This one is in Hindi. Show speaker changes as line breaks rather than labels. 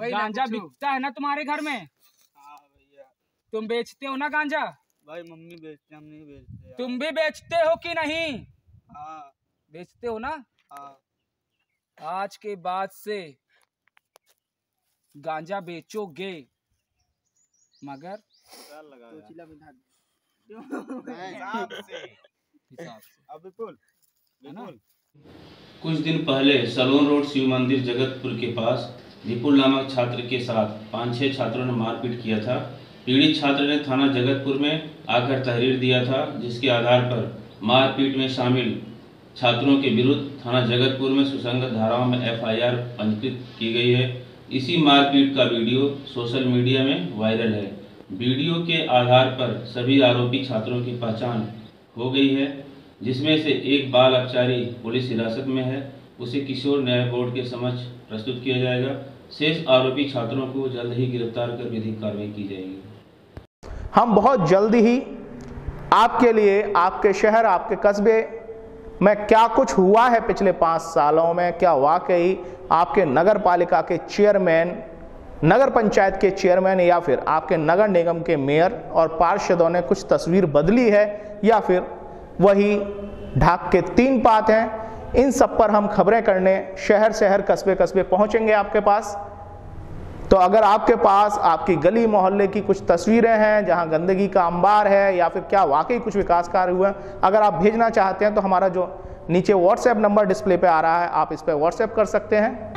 गांजा बिकता है ना तुम्हारे घर में?
हाँ भैया।
तुम बेचते हो ना गांजा?
भाई मम्मी बेचते हम नहीं बेचते
तुम भी बेचते हो कि नहीं?
हाँ।
बेचते हो ना?
हाँ।
आज के बाद से गांजा बेचोगे। मगर?
कुछ दिन पहले सलोन रोड शिव मंदिर जगतपुर के पास विपुल नामक छात्र के साथ पाँच छह छात्रों ने मारपीट किया था। पीड़ित छात्र ने थाना जगतपुर में आकर तहरीर दिया था, जिसके आधार पर मारपीट में शामिल छात्रों के विरुद्ध थाना जगतपुर में सुसंगत धाराओं में एफआईआर पंजीकृत की गई है। इसी मारपीट का वीडियो सोशल मीडिया में वायरल है। वीडियो के आधार पर सभी आरोपी छात्रों की पहचान हो गई है, जिसमें से एक बाल अपचारी पुलिस हिरासत में है। उसे किशोर न्याय बोर्ड के समक्ष प्रस्तुत किया जाएगा। शेष आरोपी छात्रों को जल्द ही गिरफ़्तार कर विधिक कार्रवाई की जाएगी।
हम बहुत जल्दी ही आपके लिए, आपके शहर, आपके कस्बे में क्या कुछ हुआ है पिछले पाँच सालों में? क्या वाकई आपके नगर पालिका के चेयरमैन नगर पंचायत के चेयरमैन या फिर आपके नगर निगम के मेयर और पार्षदों ने कुछ तस्वीर बदली है या फिर वही ढाक के तीन पात हैं? इन सब पर हम खबरें करने, शहर शहर कस्बे कस्बे पहुँचेंगे आपके पास। तो अगर आपके पास आपकी गली मोहल्ले की कुछ तस्वीरें हैं, जहाँ गंदगी का अंबार है, या फिर क्या वाकई कुछ विकास कार्य हुए हैं, अगर आप भेजना चाहते हैं तो हमारा जो नीचे व्हाट्सएप नंबर डिस्प्ले पे आ रहा है, आप इस पर व्हाट्सएप कर सकते हैं।